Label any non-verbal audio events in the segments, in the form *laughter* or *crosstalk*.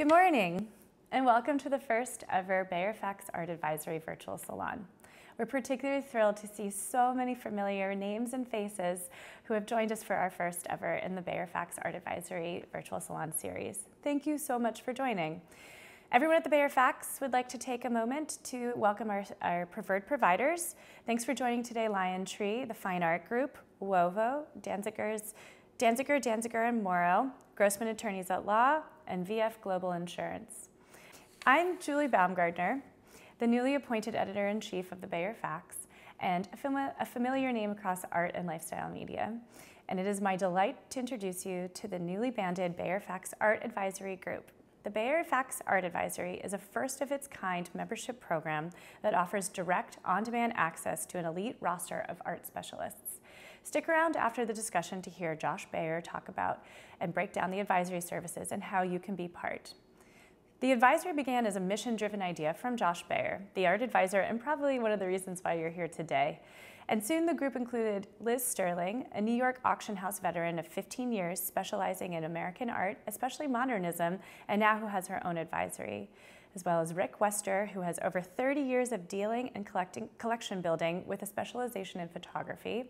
Good morning, and welcome to the first ever Baer Faxt Art Advisory Virtual Salon. We're particularly thrilled to see so many familiar names and faces who have joined us for our first ever in the Baer Faxt Art Advisory Virtual Salon series. Thank you so much for joining. Everyone at the Baer Faxt would like to take a moment to welcome our, our preferred providers. Thanks for joining today, LionTree, the Fine Art Group, Wovo, Danziger's, Danziger, Danziger and Muro, Grossman Attorneys at Law, and VF Global Insurance. I'm Julie Baumgardner, the newly appointed editor-in-chief of the Baer Faxt, and a, fam a familiar name across art and lifestyle media. And it is my delight to introduce you to the newly banded Baer Faxt Art Advisory Group. The Baer Faxt Art Advisory is a first of its kind membership program that offers direct on demand access to an elite roster of art specialists. Stick around after the discussion to hear Josh Baer talk about and break down the advisory services and how you can be part. The advisory began as a mission driven idea from Josh Baer, the art advisor, and probably one of the reasons why you're here today. And soon the group included Liz Sterling, a New York auction house veteran of 15 years specializing in American art, especially modernism, and now who has her own advisory, as well as Rick Wester, who has over 30 years of dealing and collecting, collection building with a specialization in photography,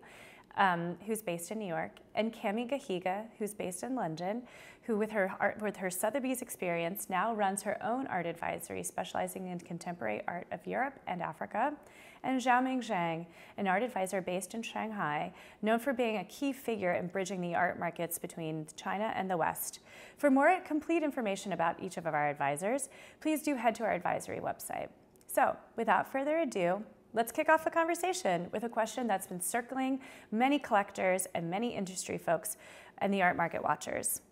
um, who's based in New York, and Kami Gahiga, who's based in London, who with her, art, with her Sotheby's experience now runs her own art advisory specializing in contemporary art of Europe and Africa, and Xiaoming Zhang, an art advisor based in Shanghai, known for being a key figure in bridging the art markets between China and the West. For more complete information about each of our advisors, please do head to our advisory website. So, without further ado, Let's kick off the conversation with a question that's been circling many collectors and many industry folks and the art market watchers.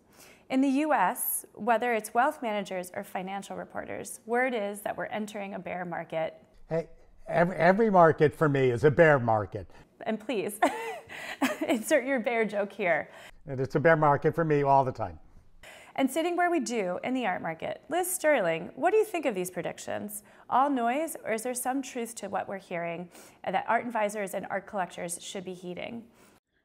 In the US, whether it's wealth managers or financial reporters, word is that we're entering a bear market. Hey, every, every market for me is a bear market. And please, *laughs* insert your bear joke here. And it's a bear market for me all the time. And sitting where we do in the art market, Liz Sterling, what do you think of these predictions? All noise, or is there some truth to what we're hearing that art advisors and art collectors should be heeding?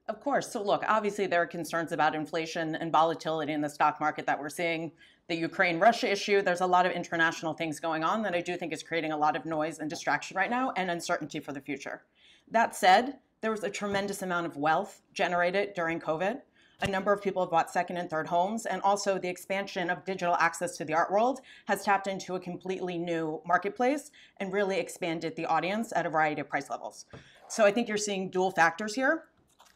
Of course. So, look, obviously, there are concerns about inflation and volatility in the stock market that we're seeing. The Ukraine Russia issue, there's a lot of international things going on that I do think is creating a lot of noise and distraction right now and uncertainty for the future. That said, there was a tremendous amount of wealth generated during COVID a number of people have bought second and third homes, and also the expansion of digital access to the art world has tapped into a completely new marketplace and really expanded the audience at a variety of price levels. So I think you're seeing dual factors here.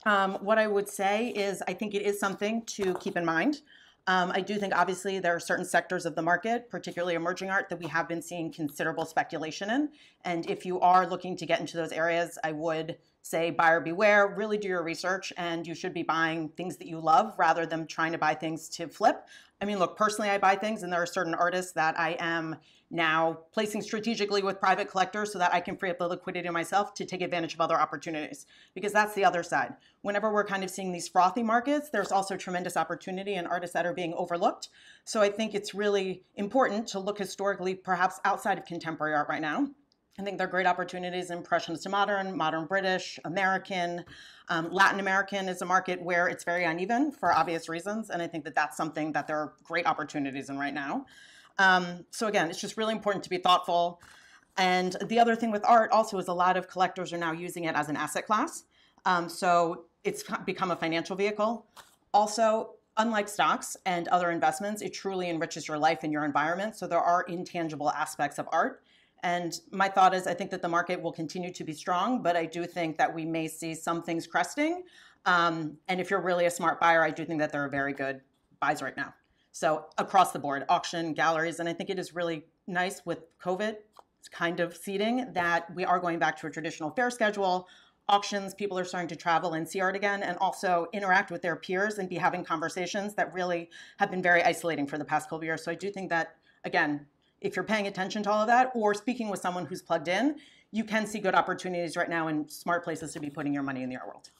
Um, what I would say is I think it is something to keep in mind. Um, I do think obviously there are certain sectors of the market, particularly emerging art, that we have been seeing considerable speculation in. And if you are looking to get into those areas, I would say buyer beware, really do your research, and you should be buying things that you love rather than trying to buy things to flip. I mean, look, personally, I buy things, and there are certain artists that I am now placing strategically with private collectors so that I can free up the liquidity myself to take advantage of other opportunities. Because that's the other side. Whenever we're kind of seeing these frothy markets, there's also tremendous opportunity in artists that are being overlooked. So I think it's really important to look historically, perhaps outside of contemporary art right now, I think there are great opportunities in Impressionist to Modern, Modern British, American. Um, Latin American is a market where it's very uneven for obvious reasons, and I think that that's something that there are great opportunities in right now. Um, so again, it's just really important to be thoughtful. And the other thing with art also is a lot of collectors are now using it as an asset class. Um, so it's become a financial vehicle. Also, unlike stocks and other investments, it truly enriches your life and your environment. So there are intangible aspects of art and my thought is, I think that the market will continue to be strong, but I do think that we may see some things cresting. Um, and if you're really a smart buyer, I do think that there are very good buys right now. So across the board, auction, galleries, and I think it is really nice with COVID kind of seeding that we are going back to a traditional fair schedule. Auctions, people are starting to travel and see art again and also interact with their peers and be having conversations that really have been very isolating for the past couple of years. So I do think that, again, if you're paying attention to all of that or speaking with someone who's plugged in, you can see good opportunities right now and smart places to be putting your money in the art world.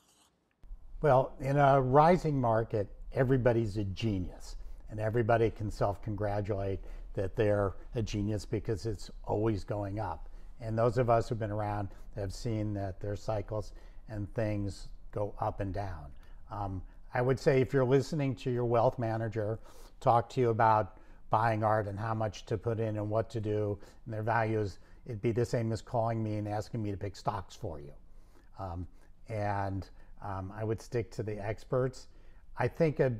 Well, in a rising market, everybody's a genius and everybody can self congratulate that they're a genius because it's always going up. And those of us who've been around have seen that there's cycles and things go up and down. Um, I would say if you're listening to your wealth manager talk to you about buying art and how much to put in and what to do and their values, it'd be the same as calling me and asking me to pick stocks for you. Um, and um, I would stick to the experts. I think a,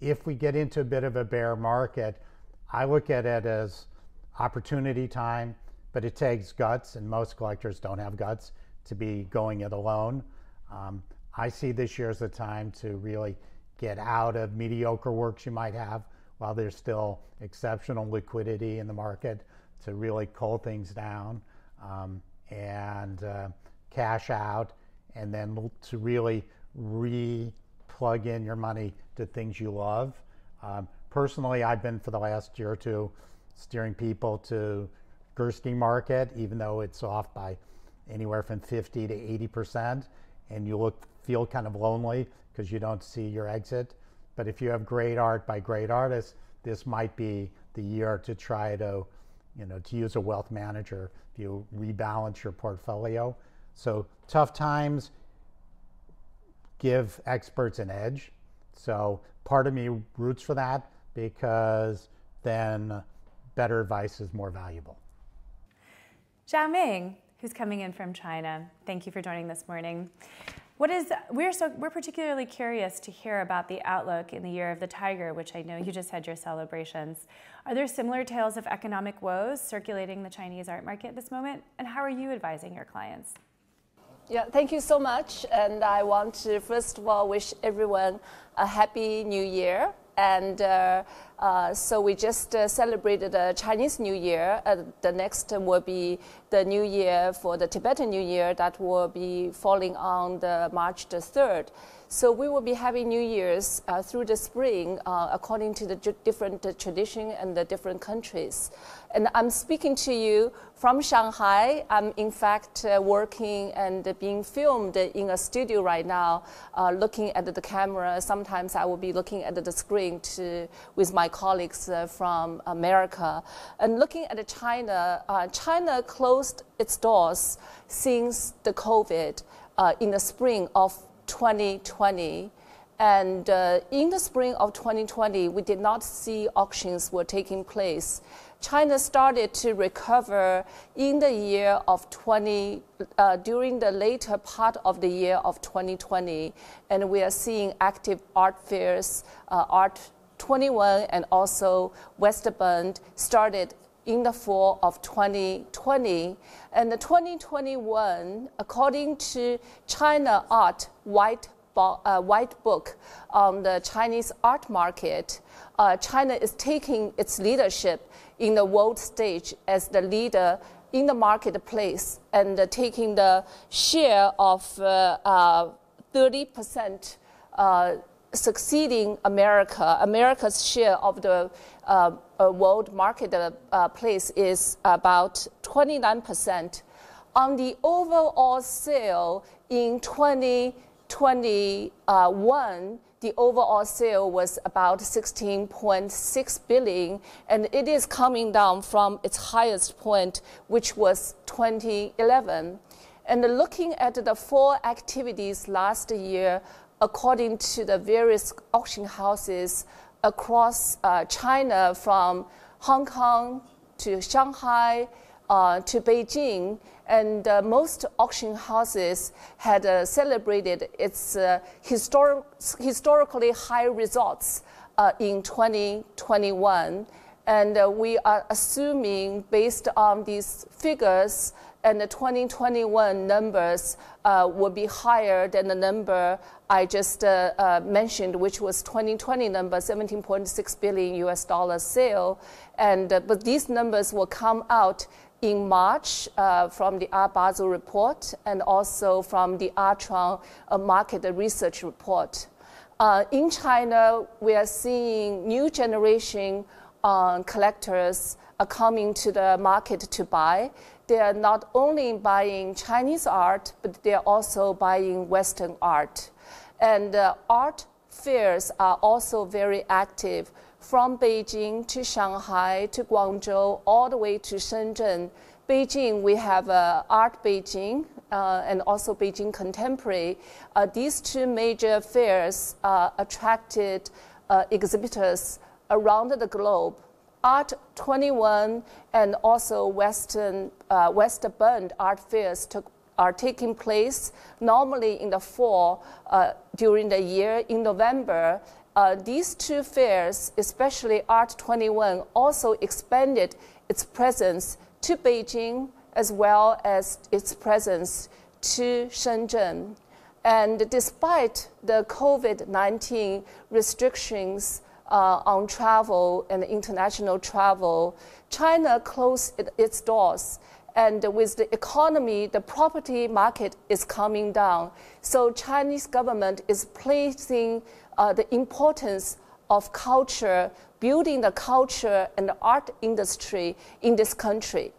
if we get into a bit of a bear market, I look at it as opportunity time, but it takes guts, and most collectors don't have guts to be going it alone. Um, I see this year as a time to really get out of mediocre works you might have while there's still exceptional liquidity in the market to really cull things down um, and uh, cash out and then to really re plug in your money to things you love. Um, personally, I've been for the last year or two steering people to Gursky market, even though it's off by anywhere from 50 to 80 percent, and you look feel kind of lonely because you don't see your exit. But if you have great art by great artists, this might be the year to try to, you know, to use a wealth manager if you rebalance your portfolio. So tough times give experts an edge. So part of me roots for that because then better advice is more valuable. Xiaoming, who's coming in from China, thank you for joining this morning. What is we're so we're particularly curious to hear about the outlook in the year of the tiger, which I know you just had your celebrations. Are there similar tales of economic woes circulating the Chinese art market at this moment? And how are you advising your clients? Yeah, thank you so much. And I want to first of all wish everyone a happy new year. And uh, uh, so we just uh, celebrated the Chinese New Year. Uh, the next will be the New Year for the Tibetan New Year that will be falling on the March the 3rd. So we will be having New Year's uh, through the spring uh, according to the different tradition and the different countries. And I'm speaking to you from Shanghai. I'm in fact uh, working and being filmed in a studio right now, uh, looking at the camera. Sometimes I will be looking at the screen to, with my colleagues uh, from America. And looking at China, uh, China closed its doors since the COVID in the spring of 2020. And uh, in the spring of 2020, we did not see auctions were taking place. China started to recover in the year of 20, uh, during the later part of the year of 2020, and we are seeing active art fairs, uh, Art 21 and also West Bund started in the fall of 2020. And 2021, according to China Art White, uh, White Book on the Chinese art market, uh, China is taking its leadership in the world stage as the leader in the marketplace and uh, taking the share of 30% uh, uh, succeeding America. America's share of the uh, uh, world market uh, place is about 29%. On the overall sale in 2021, the overall sale was about 16.6 billion, and it is coming down from its highest point, which was 2011. And looking at the four activities last year, according to the various auction houses across uh, China, from Hong Kong to Shanghai uh, to Beijing, and uh, most auction houses had uh, celebrated its uh, historic, historically high results uh, in 2021. And we are assuming, based on these figures, and the 2021 numbers uh, will be higher than the number I just uh, uh, mentioned, which was 2020 number, 17.6 billion US dollar sale. And uh, but these numbers will come out in March uh, from the Art Basel report and also from the Artron uh, market research report. in China, we are seeing new generation collectors are coming to the market to buy they are not only buying Chinese art, but they are also buying Western art. And uh, art fairs are also very active from Beijing to Shanghai to Guangzhou, all the way to Shenzhen. Beijing, we have uh, Art Beijing uh, and also Beijing Contemporary. Uh, these two major fairs uh, attracted uh, exhibitors around the globe Art 21 and also Western, uh, West Bund art fairs took, are taking place normally in the fall uh, during the year in November. Uh, these two fairs, especially Art 21, also expanded its presence to Beijing as well as its presence to Shenzhen. And despite the COVID 19 restrictions uh, on travel and international travel, China closed it, its doors. And with the economy, the property market is coming down. So Chinese government is placing uh, the importance of culture, building the culture and the art industry in this country.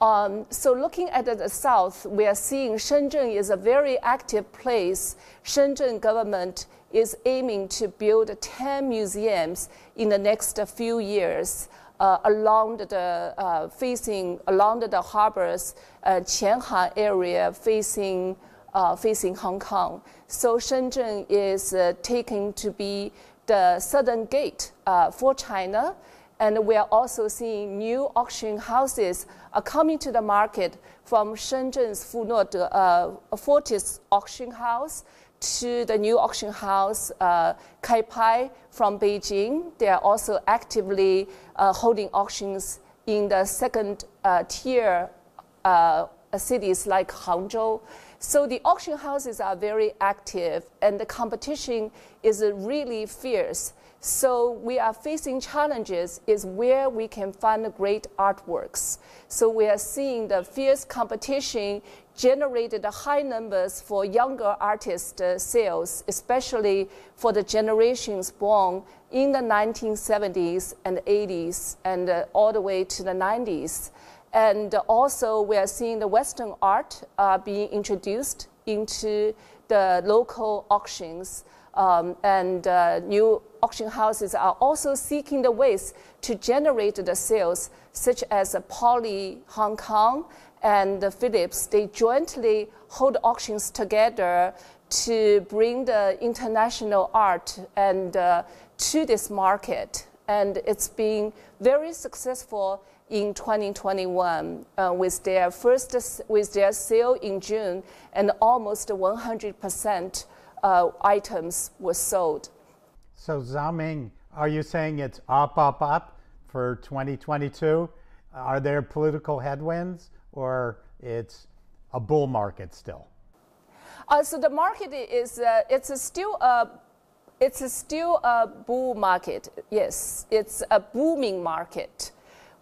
Um, so looking at the south, we are seeing Shenzhen is a very active place. Shenzhen government is aiming to build 10 museums in the next few years. Uh, along the uh, facing along the harbors, uh, area facing uh, facing Hong Kong. So Shenzhen is uh, taken to be the southern gate uh, for China and we are also seeing new auction houses are coming to the market from Shenzhen's uh, Fortis auction house to the new auction house uh, Kaipai from Beijing. They are also actively uh, holding auctions in the second uh, tier uh, cities like Hangzhou. So the auction houses are very active and the competition is really fierce. So we are facing challenges is where we can find great artworks. So we are seeing the fierce competition generated high numbers for younger artist uh, sales, especially for the generations born in the 1970s and 80s and uh, all the way to the 90s. And also we are seeing the Western art uh, being introduced into the local auctions um, and uh, new auction houses are also seeking the ways to generate the sales, such as Poly Hong Kong and Phillips. They jointly hold auctions together to bring the international art and uh, to this market. And it's been very successful in 2021 uh, with their first with their sale in June and almost 100 percent uh, items were sold. So Xiaoming, are you saying it's up, up, up for 2022? Are there political headwinds or it's a bull market still? Uh, so the market is uh, it's a still a it's a still a bull market. Yes, it's a booming market,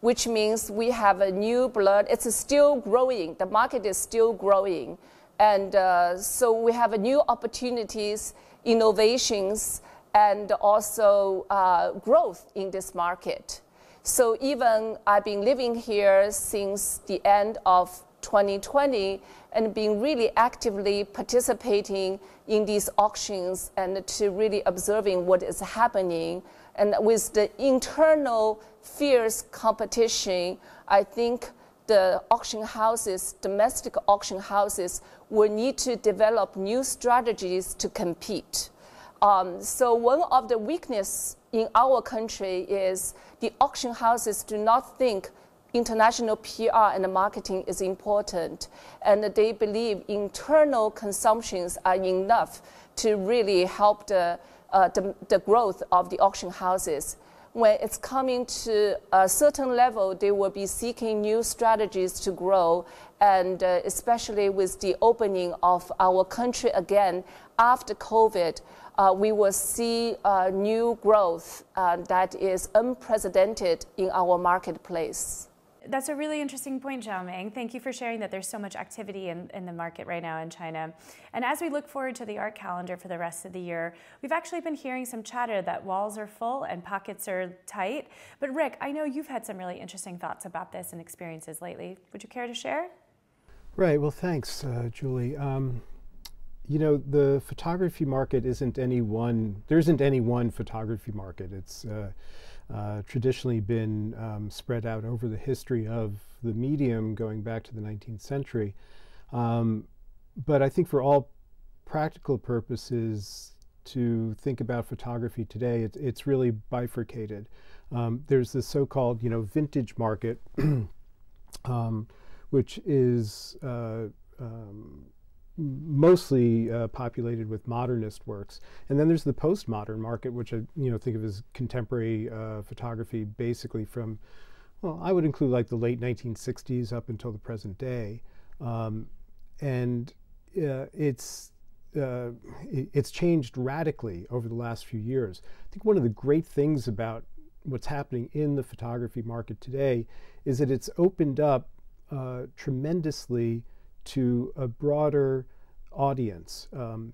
which means we have a new blood. It's still growing. The market is still growing. And uh, so we have new opportunities, innovations, and also uh, growth in this market. So even I've been living here since the end of 2020 and been really actively participating in these auctions and to really observing what is happening. And with the internal fierce competition, I think the auction houses, domestic auction houses, will need to develop new strategies to compete. Um, so one of the weakness in our country is the auction houses do not think international PR and marketing is important, and they believe internal consumptions are enough to really help the, uh, the, the growth of the auction houses. When it's coming to a certain level, they will be seeking new strategies to grow, and uh, especially with the opening of our country again after COVID, uh, we will see uh, new growth uh, that is unprecedented in our marketplace that's a really interesting point, Xiaoming. Thank you for sharing that there's so much activity in, in the market right now in China. And as we look forward to the art calendar for the rest of the year, we've actually been hearing some chatter that walls are full and pockets are tight. But Rick, I know you've had some really interesting thoughts about this and experiences lately. Would you care to share? Right. Well, thanks, uh, Julie. Um, you know, the photography market isn't any one. There isn't any one photography market. It's uh, uh, traditionally been um, spread out over the history of the medium going back to the 19th century. Um, but I think for all practical purposes, to think about photography today, it, it's really bifurcated. Um, there's the so-called, you know, vintage market, *clears throat* um, which is uh, um, mostly uh, populated with modernist works, and then there's the postmodern market, which I, you know, think of as contemporary uh, photography, basically from, well, I would include like the late 1960s up until the present day, um, and uh, it's uh, it's changed radically over the last few years. I think one of the great things about what's happening in the photography market today is that it's opened up uh, tremendously to a broader audience. Um,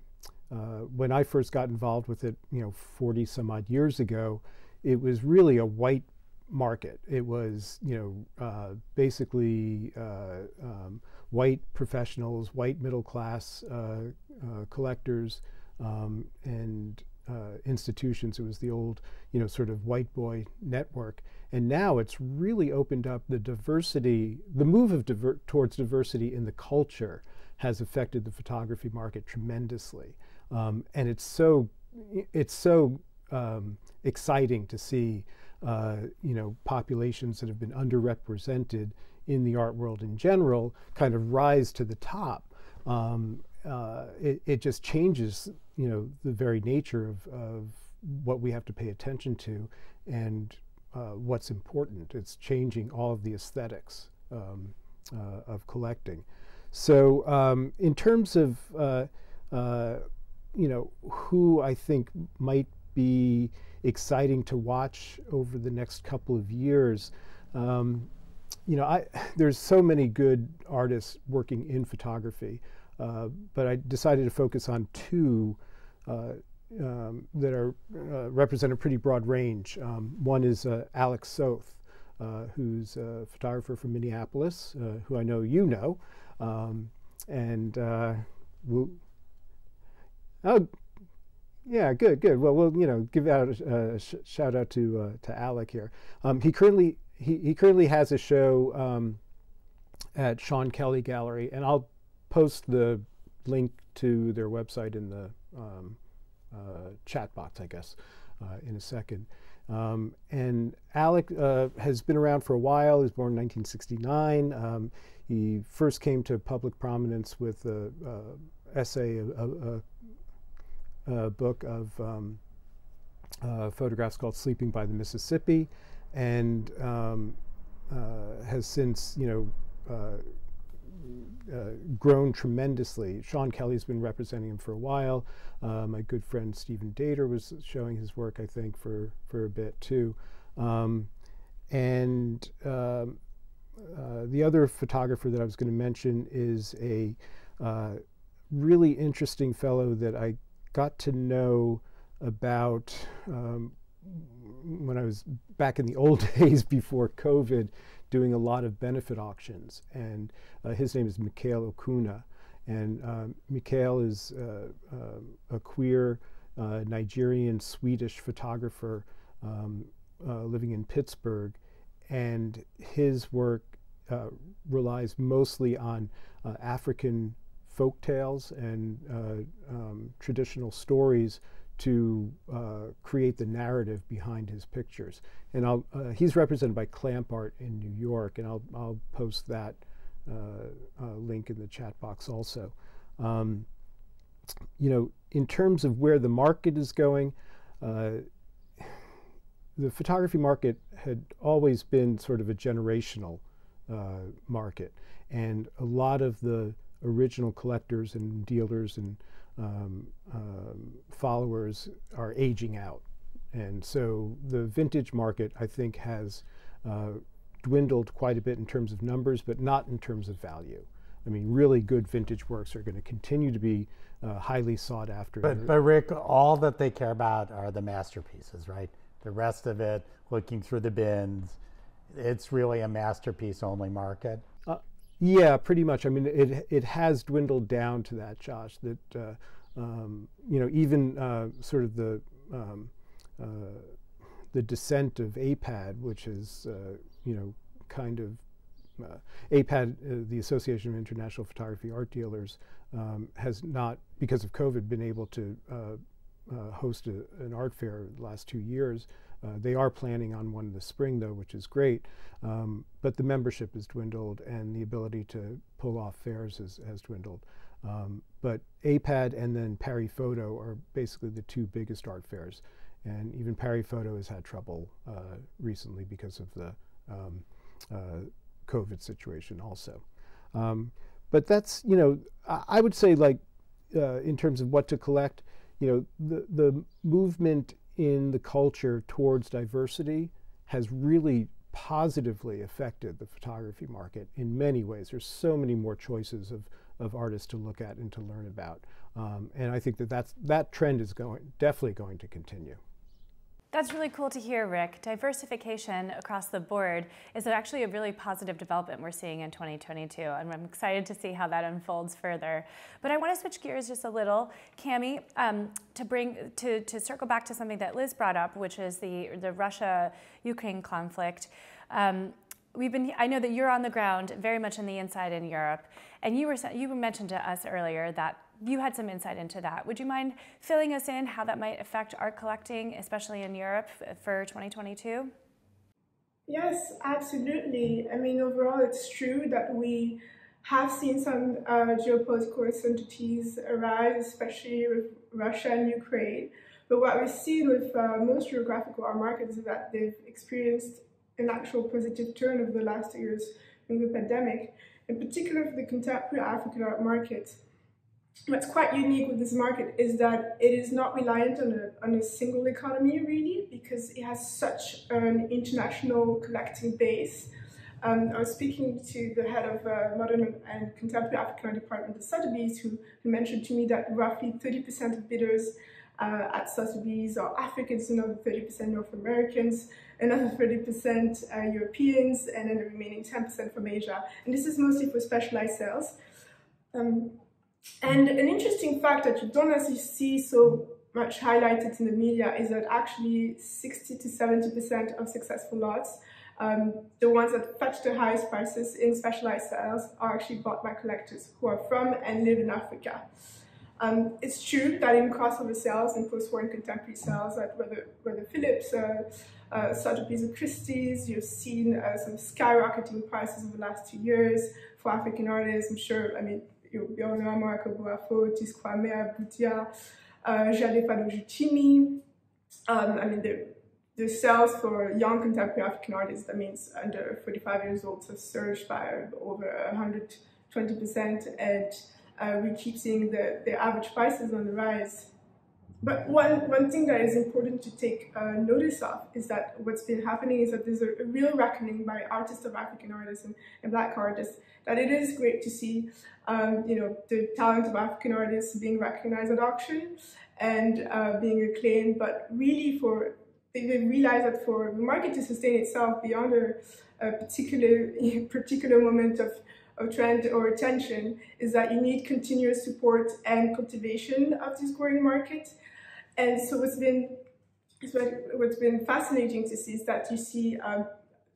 uh, when I first got involved with it, you know, 40 some odd years ago, it was really a white market. It was, you know, uh, basically uh, um, white professionals, white middle class uh, uh, collectors, um, and uh, institutions. It was the old, you know, sort of white boy network. And now it's really opened up the diversity, the move of diver towards diversity in the culture has affected the photography market tremendously. Um, and it's so, it's so um, exciting to see, uh, you know, populations that have been underrepresented in the art world in general kind of rise to the top. Um, uh, it, it, just changes, you know, the very nature of, of what we have to pay attention to and uh, what's important. It's changing all of the aesthetics um, uh, of collecting. So, um, in terms of, uh, uh, you know, who I think might be exciting to watch over the next couple of years, um, you know, I, *laughs* there's so many good artists working in photography. Uh, but I decided to focus on two uh, um, that are uh, represent a pretty broad range. Um, one is uh, Alec Soth, uh, who's a photographer from Minneapolis, who I know you know, um, and we'll, oh, yeah, good, good. Well, we'll you know give out a, sh shout out to to Alec here. Um, he currently he, he currently has a show um, at Sean Kelly Gallery, and I'll post the link to their website in the um, uh, chat box, I guess, uh, in a second. Um, and Alec uh, has been around for a while. He was born in 1969. Um, he first came to public prominence with an essay, a, a, a, book of um, uh, photographs called Sleeping by the Mississippi, and um, uh, has since, you know, uh, grown tremendously. Sean Kelly's been representing him for a while. Uh, my good friend Stephen Daiter was showing his work, I think, for, for a bit too. Um, and um, uh, the other photographer that I was going to mention is a uh, really interesting fellow that I got to know about um, when I was back in the old *laughs* days before COVID doing a lot of benefit auctions. And uh, his name is Mikael Owunna. And um, Mikael is uh, uh, a queer uh, Nigerian Swedish photographer um, living in Pittsburgh. And his work relies mostly on African folk tales and um, traditional stories to uh, create the narrative behind his pictures. And I'll, uh, he's represented by ClampArt in New York, and I'll, I'll post that uh, uh, link in the chat box also. Um, you know, in terms of where the market is going, uh, the photography market had always been sort of a generational uh, market, and a lot of the original collectors and dealers and um, um, followers are aging out. And so the vintage market, I think, has uh, dwindled quite a bit in terms of numbers, but not in terms of value. I mean, really good vintage works are going to continue to be uh, highly sought after. But, but Rick, all that they care about are the masterpieces, right? The rest of it, looking through the bins, it's really a masterpiece only market. Yeah, pretty much. I mean, it it has dwindled down to that, Josh. That uh, um, you know, even uh, sort of the um, uh, the descent of AIPAD, which is uh, you know kind of uh, AIPAD, uh, the Association of International Photography Art Dealers, um, has not, because of COVID, been able to host a, an art fair the last two years. Uh, they are planning on one in the spring, though, which is great. Um, but the membership has dwindled, and the ability to pull off fairs has, has dwindled. Um, but AIPAD and then Paris Photo are basically the two biggest art fairs. And even Paris Photo has had trouble uh, recently because of the um, uh, COVID situation also. Um, but that's, you know, I, I would say like uh, in terms of what to collect, you know, the, the movement in the culture towards diversity has really positively affected the photography market in many ways. There's so many more choices of, of artists to look at and to learn about. Um, and I think that that's, that trend is going, definitely going to continue. That's really cool to hear, Rick. Diversification across the board is actually a really positive development we're seeing in 2022, and I'm excited to see how that unfolds further. But I want to switch gears just a little, Kami, um, to bring to, to circle back to something that Liz brought up, which is the the Russia-Ukraine conflict. Um, we've been I know that you're on the ground very much on the inside in Europe and you were you mentioned to us earlier that you had some insight into that. Would you mind filling us in how that might affect art collecting, especially in Europe for 2022? Yes, absolutely. I mean, overall, it's true that we have seen some uh, geopolitical uncertainties arise, especially with Russia and Ukraine. But what we've seen with uh, most geographical art markets is that they've experienced an actual positive turn over the last years during the pandemic. In particular, for the contemporary African art market, what's quite unique with this market is that it is not reliant on a, on a single economy really because it has such an international collecting base. Um, I was speaking to the head of uh, modern and contemporary African department at Sotheby's who, who mentioned to me that roughly 30% of bidders uh, at Sotheby's are Africans, another 30% North Americans, another 30% uh, Europeans, and then the remaining 10% from Asia. And this is mostly for specialized sales. Um, and an interesting fact that you don't necessarily see so much highlighted in the media is that actually 60 to 70% of successful lots, um, the ones that fetch the highest prices in specialized sales, are actually bought by collectors who are from and live in Africa. Um, it's true that in crossover sales and post-war and contemporary sales, whether, whether Phillips, uh, uh, Sotheby's or Christie's, you've seen uh, some skyrocketing prices over the last two years for African artists. I'm sure, I mean, Biola, Marco Boafo, Tisquamea, Butia, uh, Jade Fadojutimi. Um, I mean, the, the sales for young contemporary African artists, that means under 45 years old, have surged by over 120%, and uh, we keep seeing the, the average prices on the rise. But one, one thing that is important to take uh, notice of is that what's been happening is that there's a, a real reckoning by artists of African artists and, and, black artists that it is great to see um, you know, the talent of African artists being recognized at auction and uh, being acclaimed, but really for they, realize that for the market to sustain itself beyond a, a particular *laughs* particular moment of of trend or attention is that you need continuous support and cultivation of this growing market. And so what's been what's been fascinating to see is that you see um,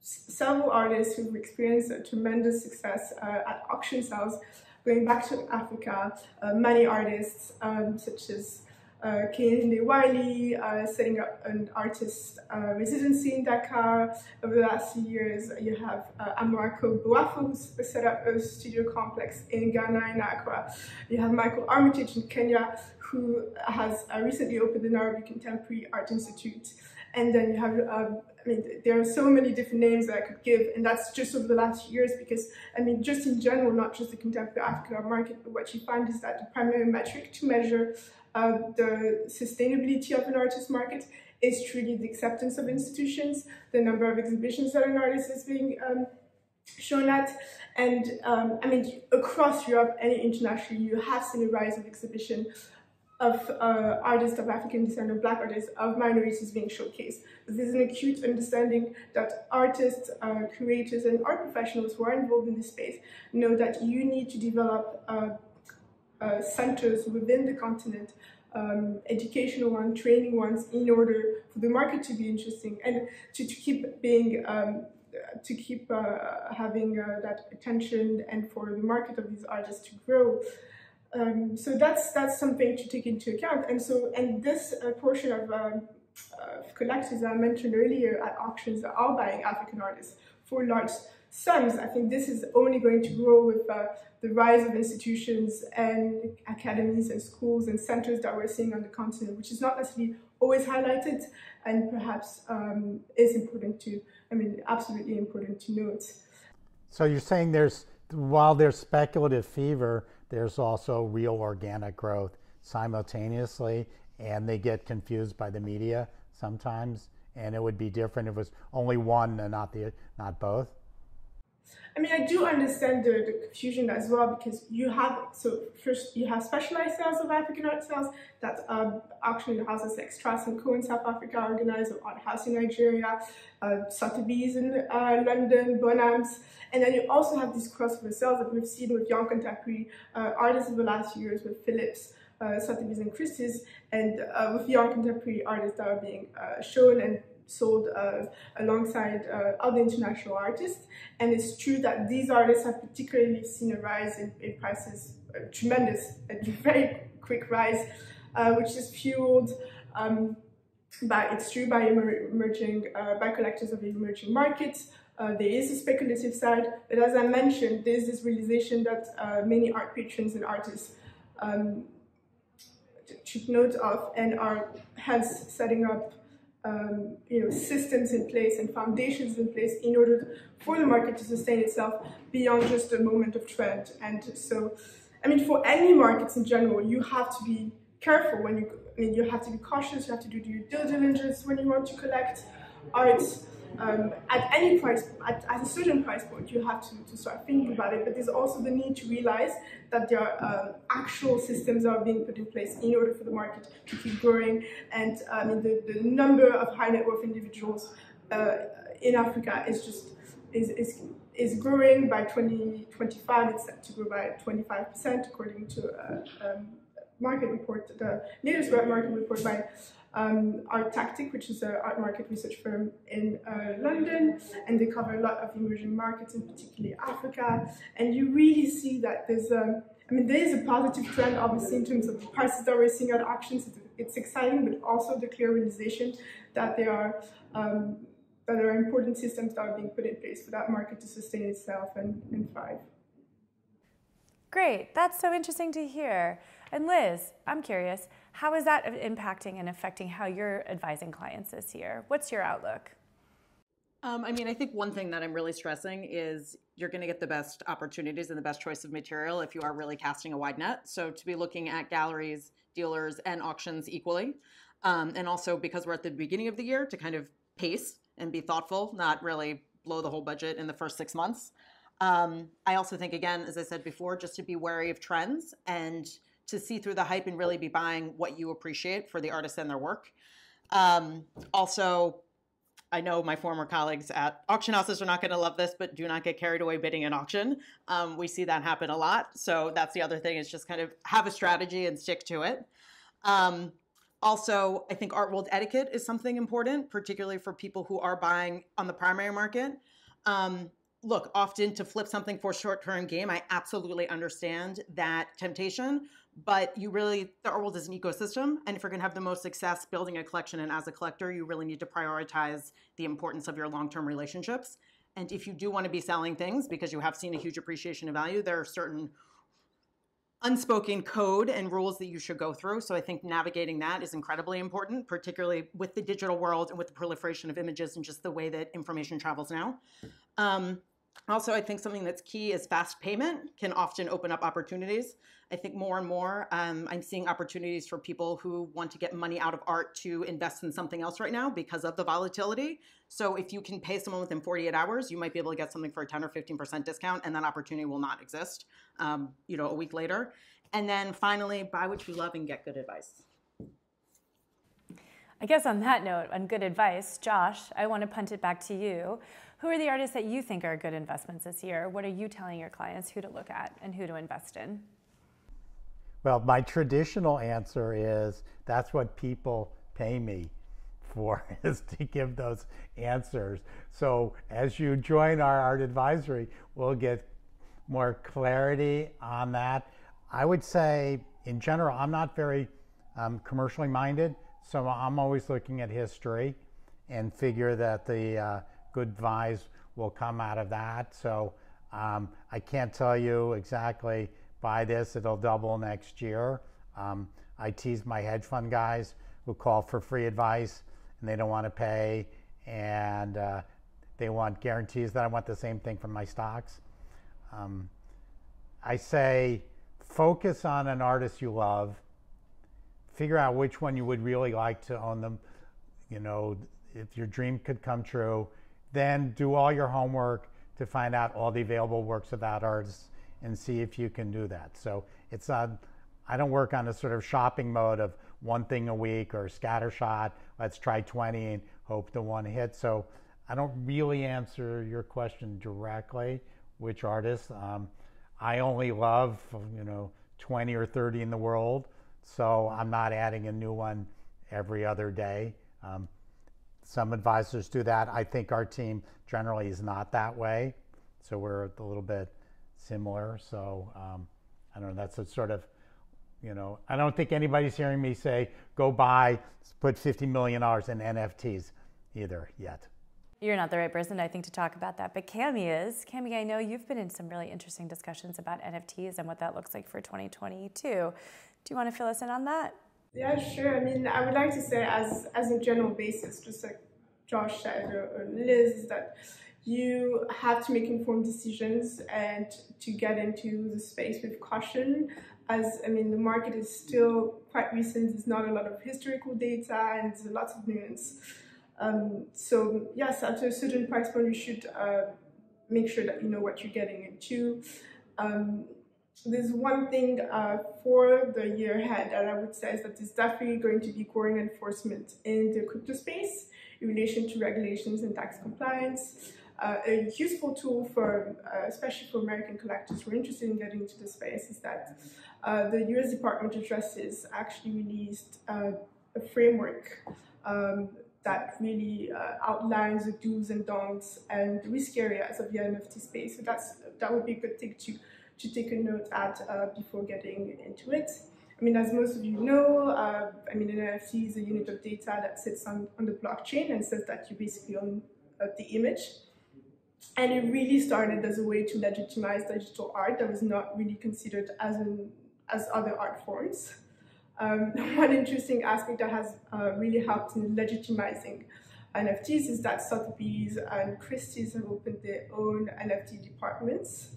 several artists who've experienced tremendous success uh, at auction sales, going back to Africa, uh, many artists um, such as uh, Kehinde Wiley, uh, setting up an artist uh, residency in Dakar. Over the last few years, you have uh, Boafo, who's set up a studio complex in Ghana, in Accra. You have Michael Armitage in Kenya, who has uh, recently opened the Nairobi Contemporary Art Institute. And then you have, um, I mean, there are so many different names that I could give, and that's just over the last years because, I mean, just in general, not just the contemporary African art market, but what you find is that the primary metric to measure uh, the sustainability of an artist market is truly the acceptance of institutions, the number of exhibitions that an artist is being um, shown at, and um, I mean, across Europe and internationally, you have seen a rise of exhibition of uh, artists of African descent or black artists of minorities being showcased. There's an acute understanding that artists, uh, creators, and art professionals who are involved in this space know that you need to develop uh, uh centers within the continent, um, educational ones, training ones, in order for the market to be interesting and to, to keep being um, to keep uh, having uh, that attention and for the market of these artists to grow. Um, so that's that's something to take into account. And so and this uh, portion of, um, of collectors I mentioned earlier at auctions are buying African artists for large sums, I think this is only going to grow with uh, the rise of institutions and academies and schools and centers that we're seeing on the continent, which is not necessarily always highlighted and perhaps um, is important to, I mean, absolutely important to note. So you're saying there's, while there's speculative fever, there's also real organic growth simultaneously, and they get confused by the media sometimes, and it would be different if it was only one and not the not both. I mean, I do understand the, the, confusion as well because you have, so first you have specialized sales of African art sales that um, actually houses like Strauss & Co in South Africa organized or Art House in Nigeria, uh, Sotheby's in uh, London, Bonhams, and then you also have these crossover sales that we've seen with young contemporary uh, artists in the last years with Phillips, uh, Sotheby's and Christie's, and uh, with young contemporary artists that are being uh, shown and sold uh, alongside uh, other international artists. And it's true that these artists have particularly seen a rise in, in prices, a tremendous, a very quick rise, uh, which is fueled um, by, it's true, by emerging, uh, by collectors of emerging markets. Uh, there is a speculative side, but as I mentioned, there's this realization that uh, many art patrons and artists um, took note of and are hence setting up um, you know, systems in place and foundations in place in order for the market to sustain itself beyond just a moment of trend. And so, I mean, for any markets in general, you have to be careful when you, I mean, you have to be cautious, you have to do due diligence when you want to collect art um, at any price, at, at, a certain price point, you have to, to start thinking about it. But there's also the need to realize that there are um, actual systems that are being put in place in order for the market to keep growing. And um, the, the number of high net worth individuals uh, in Africa is just is, is, is growing by 2025. It's set to grow by 25% according to a, a market report, the latest market report by um, ArtTactic, which is an art market research firm in uh, London, and they cover a lot of emerging markets, in particularly Africa. And you really see that there's a, I mean, there is a positive trend, obviously, in terms of the prices that we're seeing at auctions. It's exciting, but also the clear realization that there are um, that there are important systems that are being put in place for that market to sustain itself and, and thrive. Great, that's so interesting to hear. And Liz, I'm curious, how is that impacting and affecting how you're advising clients this year? What's your outlook? Um, I mean, I think one thing that I'm really stressing is you're going to get the best opportunities and the best choice of material if you are really casting a wide net. So to be looking at galleries, dealers, and auctions equally. Um, and also because we're at the beginning of the year to kind of pace and be thoughtful, not really blow the whole budget in the first six months. Um, I also think, again, as I said before, just to be wary of trends and to see through the hype and really be buying what you appreciate for the artist and their work. Um, also, I know my former colleagues at auction houses are not going to love this, but do not get carried away bidding an auction. Um, we see that happen a lot. So that's the other thing is just kind of have a strategy and stick to it. Um, also, I think art world etiquette is something important, particularly for people who are buying on the primary market. Um, look, often to flip something for short term game, I absolutely understand that temptation, but you really the art world is an ecosystem and if you're going to have the most success building a collection and as a collector you really need to prioritize the importance of your long-term relationships. And if you do want to be selling things because you have seen a huge appreciation of value there are certain unspoken code and rules that you should go through. So i think navigating that is incredibly important particularly with the digital world and with the proliferation of images and just the way that information travels now um, also, I think something that's key is fast payment can often open up opportunities. I think more and more um, I'm seeing opportunities for people who want to get money out of art to invest in something else right now because of the volatility. So if you can pay someone within 48 hours, you might be able to get something for a 10 or 15% discount, and that opportunity will not exist, um, you know, a week later. And then finally, buy what you love and get good advice. I guess on that note, on good advice, Josh, I want to punt it back to you. Who are the artists that you think are good investments this year? What are you telling your clients who to look at and who to invest in? Well, my traditional answer is that's what people pay me for *laughs* is to give those answers. So as you join our art advisory, we'll get more clarity on that. I would say, in general, I'm not very um, commercially minded, so I'm always looking at history and figure that the uh, good vibes will come out of that. So um, I can't tell you exactly buy this, it'll double next year. Um, I tease my hedge fund guys who call for free advice and they don't want to pay and uh, they want guarantees that I want the same thing from my stocks. Um, I say focus on an artist you love, figure out which one you would really like to own them. You know, if your dream could come true, then do all your homework to find out all the available works of that artist and see if you can do that. So it's not, I don't work on a sort of shopping mode of one thing a week or scattershot. Let's try 20 and hope the one hits. So I don't really answer your question directly, which artists. Um, I only love, you know, 20 or 30 in the world. So I'm not adding a new one every other day. Um, some advisors do that. I think our team generally is not that way. So we're a little bit similar. So um, I don't know. That's a sort of, you know, I don't think anybody's hearing me say, go buy, put $50 million in NFTs either yet. You're not the right person, I think, to talk about that, but Kami is. Kami, I know you've been in some really interesting discussions about NFTs and what that looks like for 2022. Do you want to fill us in on that? Yeah, sure. I mean, I would like to say, as as a general basis, just like Josh said or, Liz, that you have to make informed decisions and to get into the space with caution. As I mean, the market is still quite recent. There's not a lot of historical data, and there's lots of nuance. Um, so yes, at a certain price point, you should uh, make sure that you know what you're getting into. Um, there's one thing uh, for the year ahead that I would say is that there's definitely going to be growing enforcement in the crypto space in relation to regulations and tax compliance. Uh, a useful tool for, uh, especially for American collectors who are interested in getting into the space, is that uh, the U.S. Department of Justice actually released uh, a framework um, that really uh, outlines the do's and don'ts and the risk areas of the NFT space. So that's that would be a good thing to to take a note at uh, before getting into it. I mean, as most of you know, uh, I mean, an NFT is a unit of data that sits on, on the blockchain and says that you basically own the image. And it really started as a way to legitimize digital art that was not really considered as, an, as other art forms. Um, *laughs* one interesting aspect that has uh, really helped in legitimizing NFTs is that Sotheby's and Christie's have opened their own NFT departments.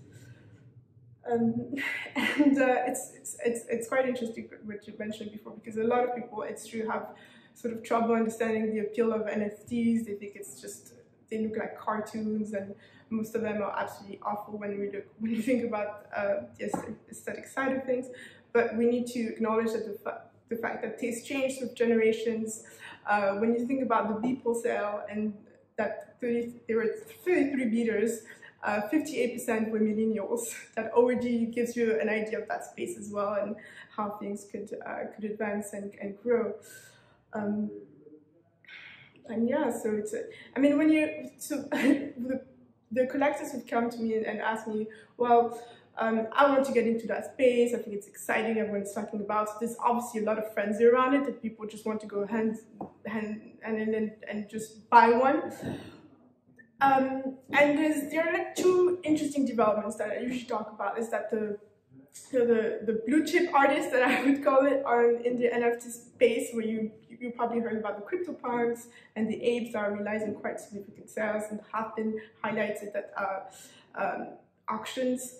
Um, *laughs* and uh, it's, it's, it's, it's quite interesting what you mentioned before because a lot of people, it's true, have sort of trouble understanding the appeal of NFTs. They think it's just, they look like cartoons and most of them are absolutely awful when we look, *laughs* when you think about uh, the aesthetic side of things. But we need to acknowledge that the, fa the fact that tastes change with generations. Uh, when you think about the Beeple sale and that 30, there were 33 beaters 58% uh, were millennials. *laughs* That already gives you an idea of that space as well and how things could uh, could advance and, and grow. Um, and yeah, so it's, a, I mean, when you, so *laughs* the, the collectors would come to me and, and ask me, well, um, I want to get into that space. I think it's exciting. Everyone's talking about. So there's obviously a lot of frenzy around it that people just want to go hand, hand, and, and, and just buy one. Um, and there are like two interesting developments that I usually talk about is that the so the, the blue chip artists that I would call it are in the NFT space where you you probably heard about the crypto CryptoPunks and the apes are realizing quite significant sales and have been highlighted at uh, um, auctions.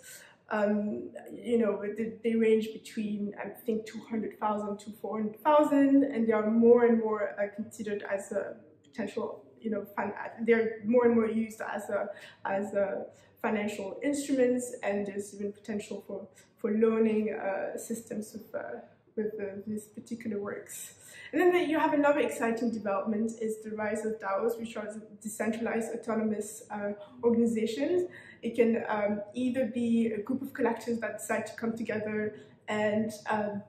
Um, you know, they, they, range between, I think, 200,000 to 400,000, and they are more and more uh, considered as a potential you know, they're more and more used as a, as a financial instruments, and there's even potential for, for loaning uh, systems with, uh, with uh, these particular works. And then you have another exciting development is the rise of DAOs, which are decentralized autonomous uh, organizations. It can um, either be a group of collectors that decide to come together and um,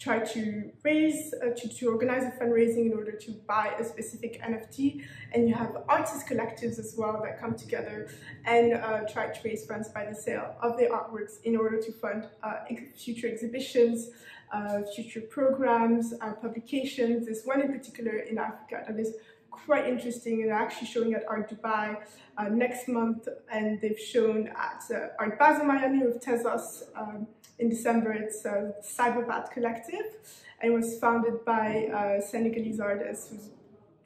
try to raise, uh, to, to organize a fundraising in order to buy a specific NFT. And you have artist collectives as well that come together and uh, try to raise funds by the sale of their artworks in order to fund uh, future exhibitions, uh, future programs, uh, publications. There's one in particular in Africa that is quite interesting and actually showing at Art Dubai uh, next month and they've shown at Art Basel Miami with Tezos um, in December. It's a Cyberbaat Collective and it was founded by a Senegalese artist who's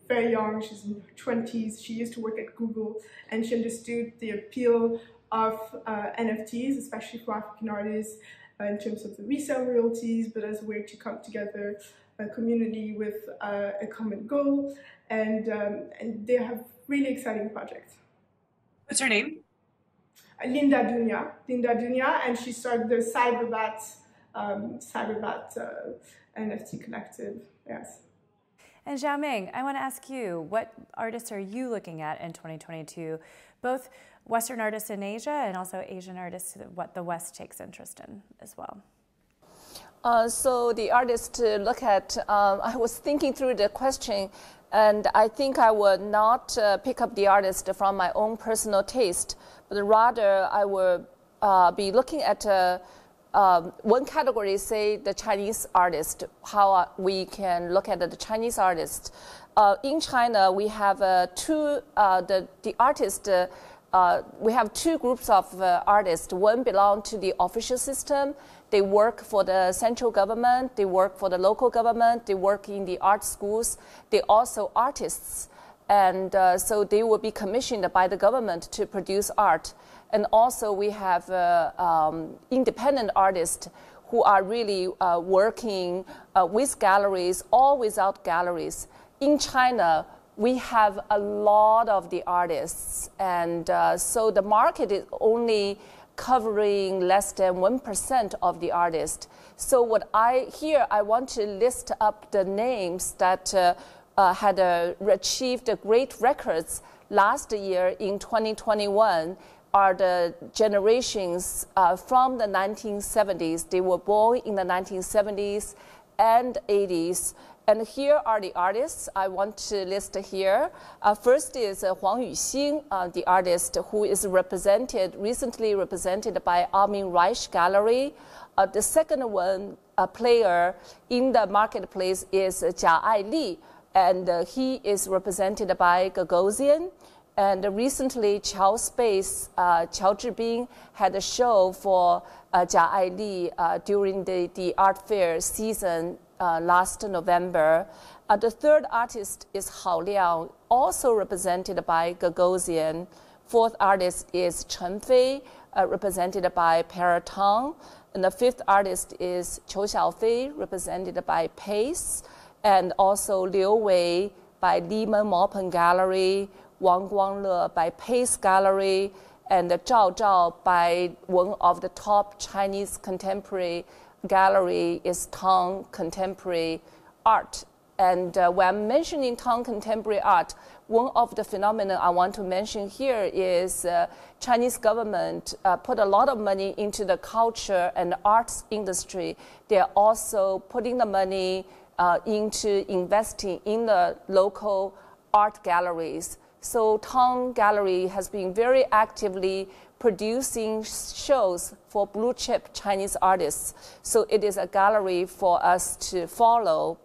very young, she's in her 20s, she used to work at Google and she understood the appeal of uh, NFTs, especially for African artists, uh, in terms of the resale royalties, but as a way to come together a community with uh, a common goal, and, um, and they have really exciting projects. What's her name? Linda Dounia, Linda Dounia, and she started the Cyberbaat, um, Cyberbaat uh, NFT collective. Yes. And Xiaoming, I want to ask you, what artists are you looking at in 2022? Both Western artists in Asia and also Asian artists, what the West takes interest in as well. Uh, so the artists to look at, um, I was thinking through the question, and I think I would not uh, pick up the artist from my own personal taste, but rather I would uh, be looking at uh, um, one category, say the Chinese artist, how uh, we can look at the Chinese artist. Uh, in China, we have two, the, the artist uh, we have two groups of uh, artists. One belong to the official system. They work for the central government. They work for the local government. They work in the art schools. They also artists, and uh, so they will be commissioned by the government to produce art. And also we have uh, um, independent artists who are really uh, working uh, with galleries or without galleries. In China, we have a lot of the artists, and uh, so the market is only covering less than 1% of the artists. So what I here I want to list up the names that uh, uh, had uh, achieved great records last year in 2021 are the generations uh, from the 1970s. They were born in the 1970s and 80s and here are the artists I want to list here. Uh, first is uh, Huang Yuxing, uh, the artist who is represented, recently represented by Almine Rech Gallery. Uh, the second one, a player in the marketplace is Jia Ai and uh, he is represented by Gagosian. And recently, Qiao Space, uh, Qiao Zhibing, had a show for uh, Jia Ai uh, during the, the art fair season uh, last November. Uh, the third artist is Hao Liang, also represented by Gagosian. Fourth artist is Chen Fei, uh, represented by Tang. And the fifth artist is Qiu Xiaofei, represented by Pace. And also Liu Wei by Lehmann Maupin Gallery, Wang Guangle by Pace Gallery, and Zhao Zhao by one of the top Chinese contemporary gallery is Tang Contemporary Art. And uh, when mentioning Tang Contemporary Art, one of the phenomena I want to mention here is uh, Chinese government uh, put a lot of money into the culture and arts industry. They're also putting the money uh, into investing in the local art galleries. So Tang Gallery has been very actively producing shows for blue chip Chinese artists. So it is a gallery for us to follow.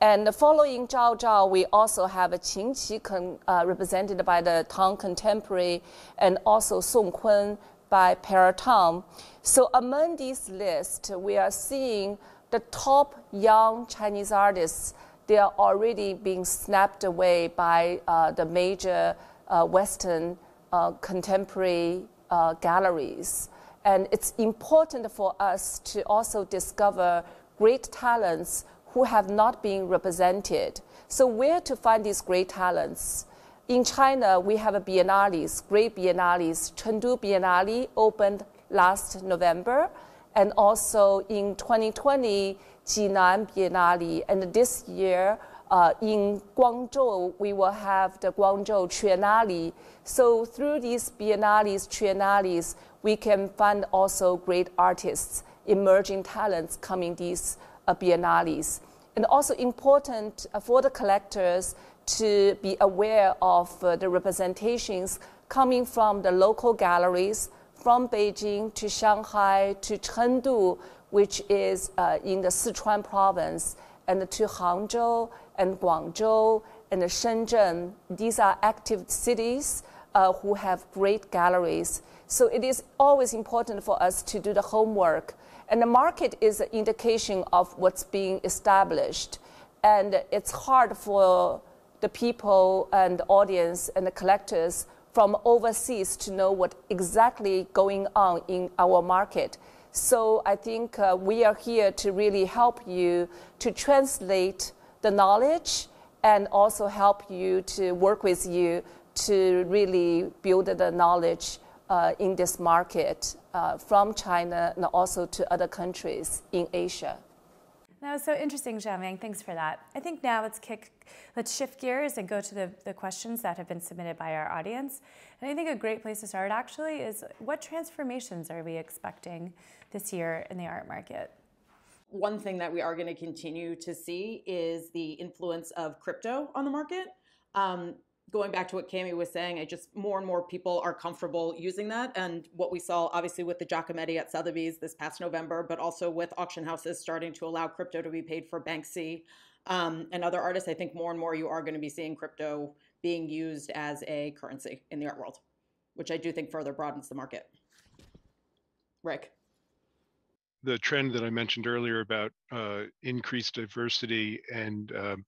And following Zhao Zhao, we also have a Qin Qi uh, represented by the Tang Contemporary and also Song Kun by Para Tang. So among these lists, we are seeing the top young Chinese artists. They are already being snapped away by uh, the major uh, Western uh, contemporary uh, galleries. And it's important for us to also discover great talents who have not been represented. So, where to find these great talents? In China, we have a biennales, great biennales. Chengdu Biennale opened last November, and also in 2020, Jinan Biennale, and this year, uh, in Guangzhou, we will have the Guangzhou Triennale. So through these biennales, triennales, we can find also great artists, emerging talents coming these uh, biennales. And also important uh, for the collectors to be aware of uh, the representations coming from the local galleries from Beijing to Shanghai to Chengdu, which is uh, in the Sichuan province, and to Hangzhou and Guangzhou and Shenzhen. These are active cities uh, who have great galleries. So it is always important for us to do the homework. And the market is an indication of what's being established. And it's hard for the people and the audience and the collectors from overseas to know what exactly going on in our market. So I think uh, we are here to really help you to translate the knowledge and also help you to work with you to really build the knowledge uh, in this market uh, from China and also to other countries in Asia. That was so interesting, Xiaoming. Thanks for that. I think now let's kick, let's shift gears and go to the, the questions that have been submitted by our audience. And I think a great place to start actually is what transformations are we expecting this year in the art market? One thing that we are going to continue to see is the influence of crypto on the market. Um, going back to what Kami was saying, I just more and more people are comfortable using that. And what we saw obviously with the Giacometti at Sotheby's this past November, but also with auction houses starting to allow crypto to be paid for Banksy um, and other artists, I think more and more you are going to be seeing crypto being used as a currency in the art world, which I do think further broadens the market. Rick the trend that I mentioned earlier about uh, increased diversity. And um,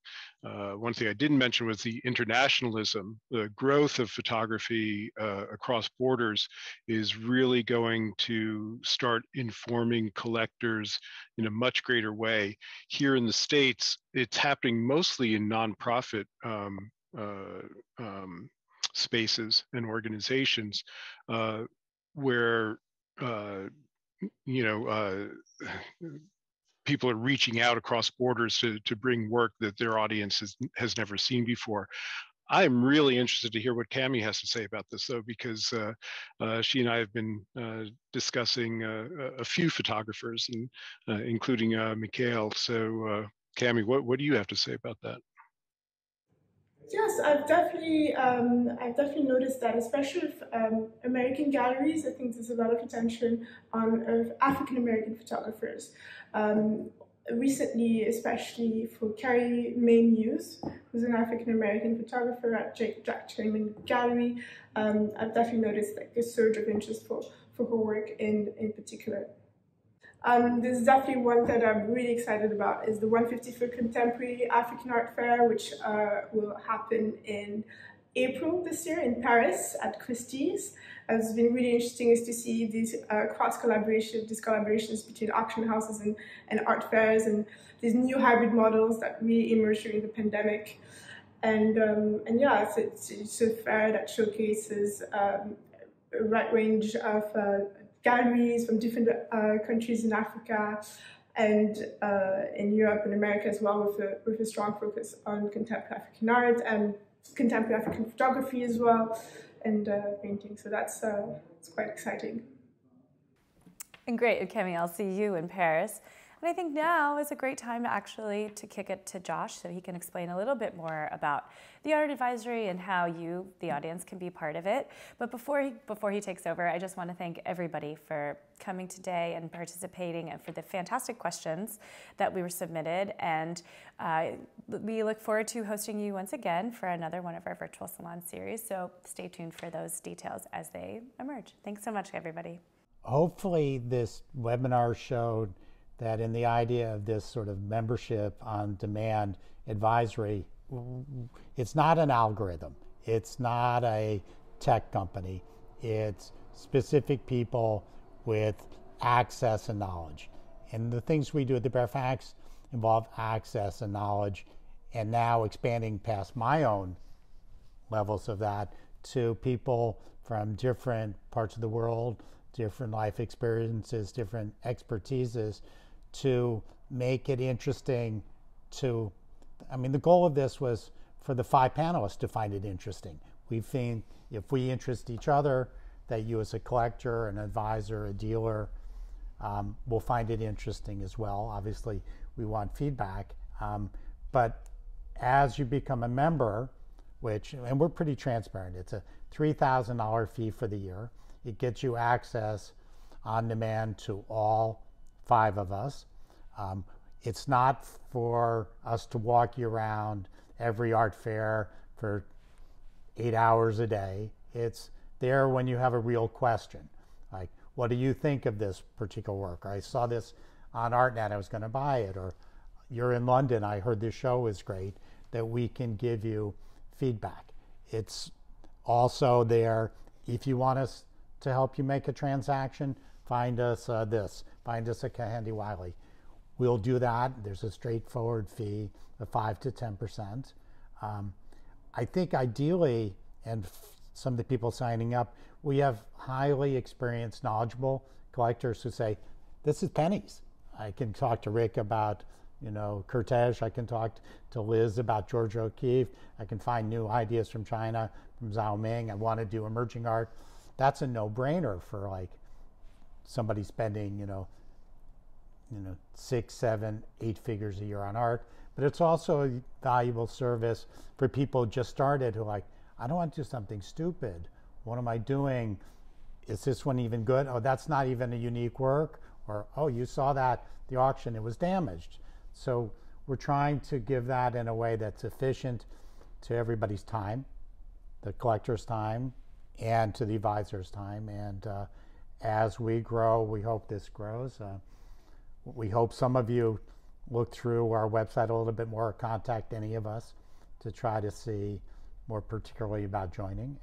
uh, one thing I didn't mention was the internationalism. The growth of photography uh, across borders is really going to start informing collectors in a much greater way. Here in the States, it's happening mostly in nonprofit um, uh, um, spaces and organizations uh, where uh, you know, uh, *sighs* people are reaching out across borders to, to bring work that their audience has, has never seen before. I'm really interested to hear what Kami has to say about this, though, because uh, uh, she and I have been uh, discussing uh, a few photographers, and uh, including uh, Mikael. So, Kami, what, what do you have to say about that? Yes, I've definitely um, I've definitely noticed that, especially with um, American galleries. I think there's a lot of attention on uh, African American photographers. Um, recently, especially for Carrie Mae Weems, who's an African American photographer at Jake, Jack Shainman Gallery, um, I've definitely noticed like a surge of interest for for her work in in particular. Um, there's definitely one that I'm really excited about is the 1-54 Contemporary African Art Fair, which uh, will happen in April this year in Paris at Christie's. It's been really interesting is to see these uh, cross collaborations, these collaborations between auction houses and, and art fairs, and these new hybrid models that really emerged during the pandemic. And um, and yeah, it's, it's, it's, a fair that showcases um, a wide range of uh, galleries from different uh, countries in Africa and uh, in Europe and America as well, with a, with a strong focus on contemporary African art and contemporary African photography as well, and uh, painting. So that's uh, it's quite exciting. And great, Kami, I'll see you in Paris. And I think now is a great time actually to kick it to Josh so he can explain a little bit more about the art advisory and how you, the audience, can be part of it. But before he, before he takes over, I just want to thank everybody for coming today and participating and for the fantastic questions that we were submitted. And uh, we look forward to hosting you once again for another one of our virtual salon series. So stay tuned for those details as they emerge. Thanks so much, everybody. Hopefully this webinar showed that in the idea of this sort of membership on demand advisory, it's not an algorithm. It's not a tech company. It's specific people with access and knowledge. And the things we do at the Baer Faxt involve access and knowledge, and now expanding past my own levels of that to people from different parts of the world, different life experiences, different expertises to make it interesting to, I mean, the goal of this was for the five panelists to find it interesting. We think if we interest each other, that you as a collector, an advisor, a dealer, um, will find it interesting as well. Obviously, we want feedback. Um, but as you become a member, which, and we're pretty transparent, it's a $3,000 fee for the year. It gets you access on demand to all five of us. Um, it's not for us to walk you around every art fair for eight hours a day. It's there when you have a real question, like, what do you think of this particular work? Or I saw this on ArtNet, I was going to buy it. Or you're in London, I heard this show is great, that we can give you feedback. It's also there if you want us to help you make a transaction, find us uh, this, find us at Kehinde Wiley. We'll do that. There's a straightforward fee of 5 to 10%. Um, I think ideally, and some of the people signing up, we have highly experienced, knowledgeable collectors who say, this is pennies. I can talk to Rick about, you know, Kertész. I can talk to Liz about Georgia O'Keeffe. I can find new ideas from China, from Xiaoming. I want to do emerging art. That's a no-brainer for like somebody spending, you know, you know, six, seven, eight figures a year on art. But it's also a valuable service for people just started who are like, I don't want to do something stupid. What am I doing? Is this one even good? Oh, that's not even a unique work. Or, oh, you saw that, the auction, it was damaged. So we're trying to give that in a way that's efficient to everybody's time, the collector's time, and to the advisor's time. And uh, as we grow, we hope this grows. Uh, we hope some of you look through our website a little bit more, contact any of us to try to see more particularly about joining.